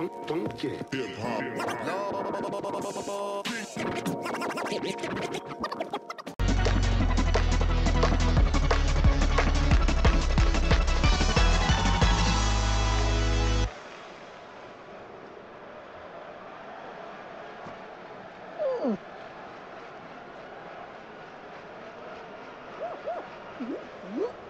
don't don't get hip hop. Whoop.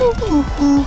嗯嗯